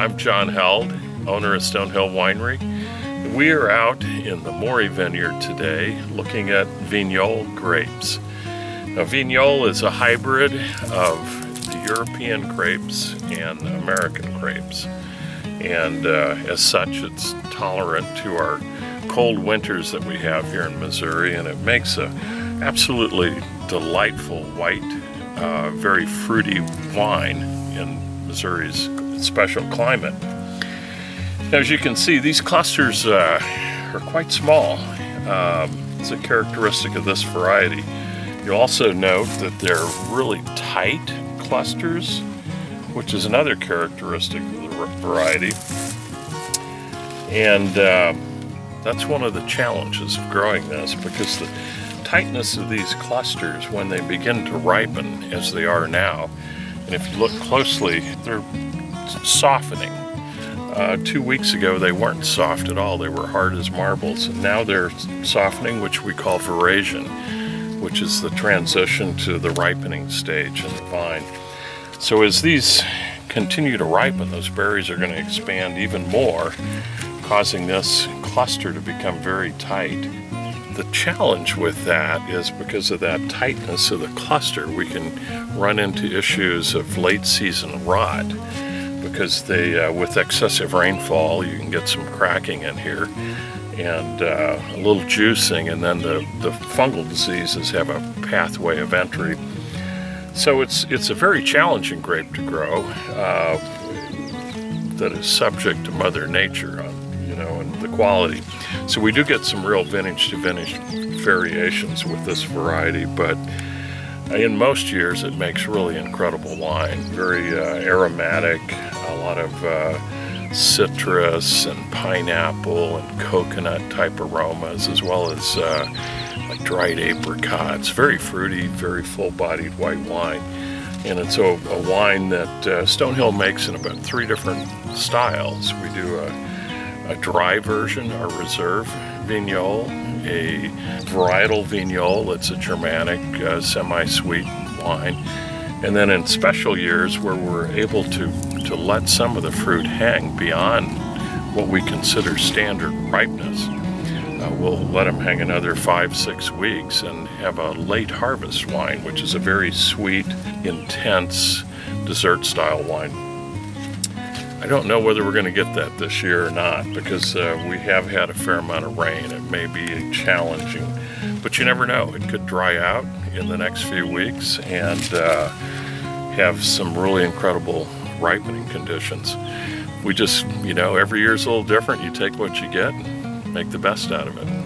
I'm Jon Held, owner of Stone Hill Winery. We are out in the Morey Vineyard today looking at Vignoles grapes. Now, Vignole is a hybrid of the European grapes and American grapes. And uh, as such, it's tolerant to our cold winters that we have here in Missouri, and it makes a absolutely delightful white, uh, very fruity wine in Missouri's special climate. As you can see, these clusters uh, are quite small. Um, it's a characteristic of this variety. You'll also note that they're really tight clusters, which is another characteristic of the variety. And uh, that's one of the challenges of growing this because the tightness of these clusters when they begin to ripen as they are now, and if you look closely, they're softening. Uh, two weeks ago, they weren't soft at all. They were hard as marbles. And now they're softening, which we call veraison, which is the transition to the ripening stage in the vine. So as these continue to ripen, those berries are going to expand even more, causing this cluster to become very tight. The challenge with that is because of that tightness of the cluster, we can run into issues of late season rot because they, uh, with excessive rainfall, you can get some cracking in here and uh, a little juicing, and then the, the fungal diseases have a pathway of entry. So it's it's a very challenging grape to grow uh, that is subject to Mother Nature, on, you know, and the quality. So we do get some real vintage to vintage variations with this variety, but in most years it makes really incredible wine. Very uh, aromatic, lot of uh, citrus and pineapple and coconut type aromas, as well as uh, like dried apricots. Very fruity, very full-bodied white wine. And it's a, a wine that uh, Stone Hill makes in about three different styles. We do a, a dry version, a reserve vignole, a varietal vignole, it's a Germanic uh, semi-sweet wine. And then in special years where we're able to, to let some of the fruit hang beyond what we consider standard ripeness, uh, we'll let them hang another five, six weeks and have a late harvest wine, which is a very sweet, intense dessert style wine. I don't know whether we're going to get that this year or not because uh, we have had a fair amount of rain. It may be challenging, but you never know. It could dry out in the next few weeks and uh, have some really incredible ripening conditions. We just, you know, every year is a little different. You take what you get and make the best out of it.